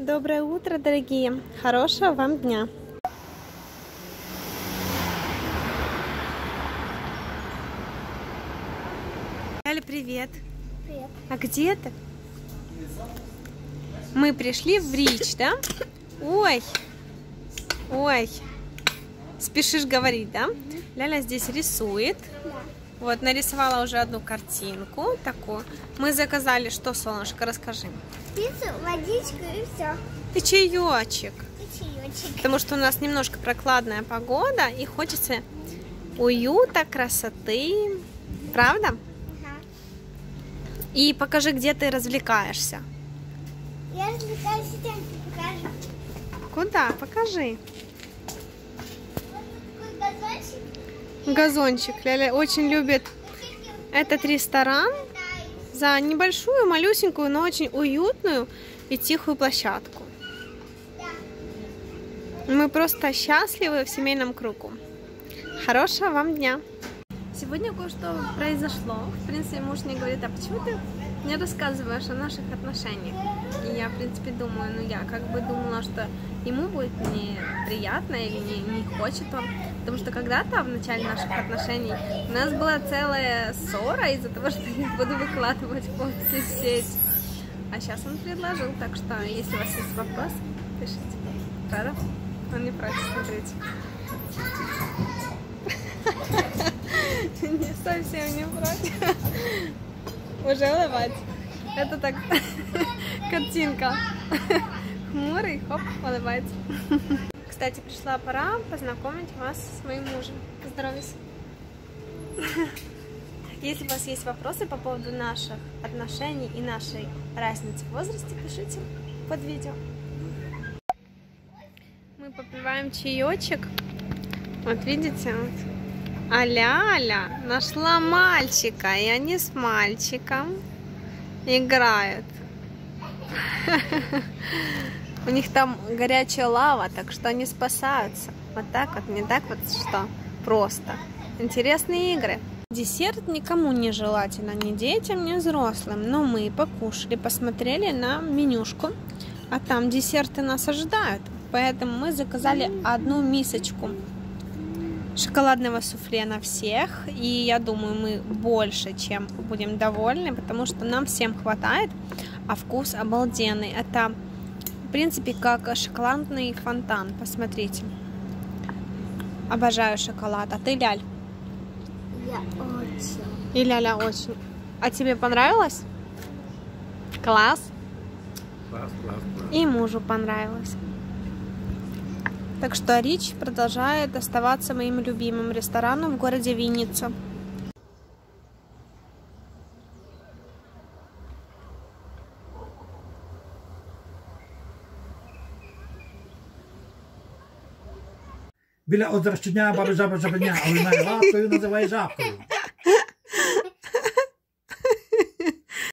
Доброе утро, дорогие! Хорошего вам дня! Ляля, привет! Привет. А где ты? Мы пришли в Рич, да? Ой! Ой! Спешишь говорить, да? Ляля здесь рисует. Да. Вот, нарисовала уже одну картинку такую. Мы заказали что, солнышко, расскажи. Пиццу, водичку и все. И чаечек. И чаечек. Потому что у нас немножко прокладная погода и хочется уюта, красоты. Правда? Ага. И покажи, где ты развлекаешься. Я развлекаюсь сейчас, покажу. Куда? Покажи. Вот такой газончик. Ляля очень любит этот ресторан за небольшую, малюсенькую, но очень уютную и тихую площадку. Мы просто счастливы в семейном кругу. Хорошего вам дня! Сегодня кое-что произошло. В принципе, муж мне говорит, а почему ты не рассказываешь о наших отношениях? И я, в принципе, думаю, ну я как бы думала, что ему будет неприятно или не, не хочет он. Потому что когда-то в начале наших отношений у нас была целая ссора из-за того, что я буду выкладывать фотки в сеть. А сейчас он предложил, так что если у вас есть вопрос, пишите. Правда? Он не против смотреть. Совсем не против. Уже улыбать. Это так картинка. Хмурый, хоп, улыбается. Кстати, пришла пора познакомить вас с моим мужем. Поздоровайся. Если у вас есть вопросы по поводу наших отношений и нашей разницы в возрасте, пишите под видео. Мы попиваем чаечек. Вот видите, вот. А Ляля нашла мальчика, и они с мальчиком играют. У них там горячая лава, так что они спасаются. Вот так вот, не так вот что просто. Интересные игры. Десерт никому не желательно, ни детям, ни взрослым. Но мы покушали, посмотрели на менюшку, а там десерты нас ожидают. Поэтому мы заказали одну мисочку шоколадного суфле на всех. И я думаю, мы больше, чем будем довольны, потому что нам всем хватает, а вкус обалденный. Это, в принципе, как шоколадный фонтан. Посмотрите. Обожаю шоколад. А ты, Ляль? Я очень. И Ляля очень. А тебе понравилось? Класс. Класс, класс, класс. И мужу понравилось. Так что Рич продолжает оставаться моим любимым рестораном в городе Винница. Біля озерщення баби жаба жабеня, а вона лапкою називає жабкою.